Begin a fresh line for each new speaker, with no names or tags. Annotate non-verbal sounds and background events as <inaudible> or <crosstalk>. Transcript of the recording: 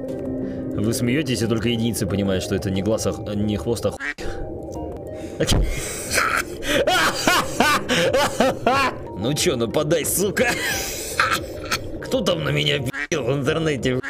Вы смеетесь, и только единицы понимают, что это не глаз, а не хвост, а хуй. А <laughs> ну чё, ну нападай, сука! Кто там на меня пи***л в интернете?